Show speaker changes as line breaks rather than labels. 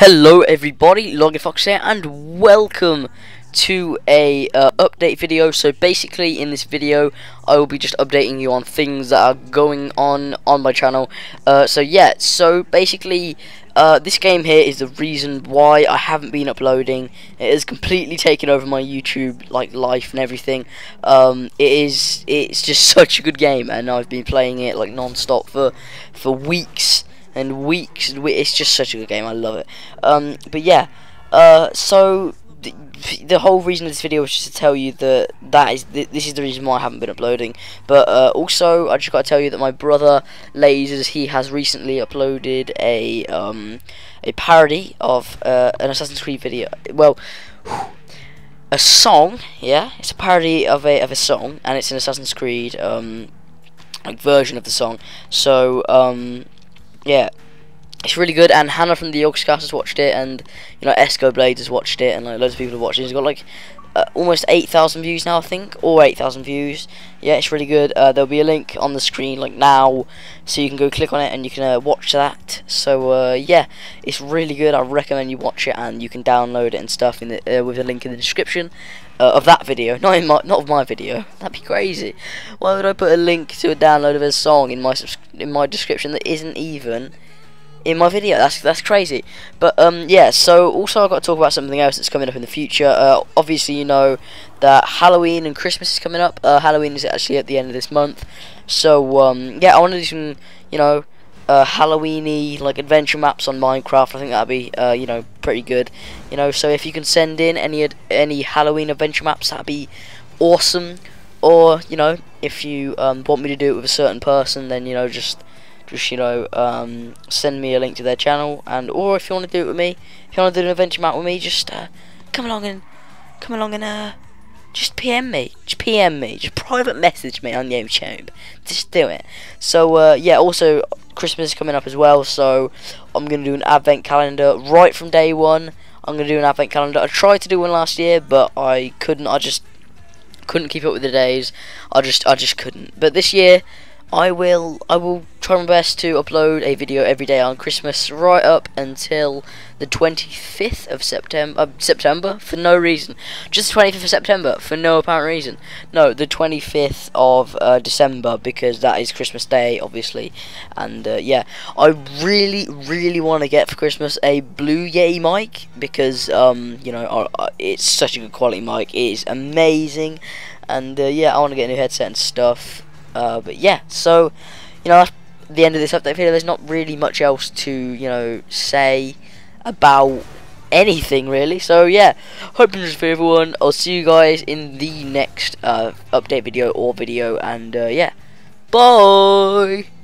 Hello everybody, Logan Fox here and welcome to a uh, update video. So basically in this video I will be just updating you on things that are going on on my channel. Uh, so yeah, so basically uh, this game here is the reason why I haven't been uploading. It has completely taken over my YouTube like life and everything. Um, it is it's just such a good game and I've been playing it like non-stop for for weeks and weeks. It's just such a good game. I love it. Um, but yeah, uh, so the, the, whole reason of this video was just to tell you that that is th this is the reason why I haven't been uploading. But uh, also, I just got to tell you that my brother LazerzZ he has recently uploaded a um, a parody of uh, an Assassin's Creed video. Well. A song, yeah, it's a parody of a of a song, and it's an Assassin's Creed um, like version of the song. So um, yeah, it's really good. And Hannah from the Yogscast has watched it, and you know Esco Blades has watched it, and like loads of people have watched it. It's got like uh, almost 8,000 views now, I think, or 8,000 views. Yeah, it's really good. Uh, there'll be a link on the screen, like now, so you can go click on it and you can uh, watch that. So uh, yeah, it's really good. I recommend you watch it, and you can download it and stuff in the, uh, with a link in the description. Uh, of that video, not in my, not of my video. That'd be crazy. Why would I put a link to a download of a song in my in my description that isn't even in my video. That's that's crazy. But um, yeah. So also I've got to talk about something else that's coming up in the future. Uh, obviously you know that Halloween and Christmas is coming up. Uh, Halloween is actually at the end of this month. So um, yeah, I want to do some you know uh, Halloweeny like adventure maps on Minecraft. I think that'd be uh, you know pretty good. You know, so if you can send in any any Halloween adventure maps, that'd be awesome. Or you know, if you um, want me to do it with a certain person, then you know just just you know um, send me a link to their channel. And or if you want to do it with me if you want to do an adventure map with me just uh, come along and come along and uh, just PM me. Just PM me. Just private message me on YouTube. Just do it. So uh, yeah also Christmas is coming up as well so I'm gonna do an advent calendar right from day one. I'm gonna do an advent calendar. I tried to do one last year but I couldn't. I just couldn't keep up with the days. I just I just couldn't. But this year I will I will try my best to upload a video every day on Christmas right up until the 25th of September uh, September for no reason. Just the 25th of September for no apparent reason. No the 25th of uh, December because that is Christmas Day obviously. And uh, yeah I really really want to get for Christmas a Blue Yeti mic because um you know it's such a good quality mic. It is amazing. And uh, yeah I want to get a new headset and stuff uh, but yeah, so you know that's the end of this update video. There's not really much else to you know say about anything really. So yeah, hope you enjoyed everyone. I'll see you guys in the next uh, update video or video, and uh, yeah, bye.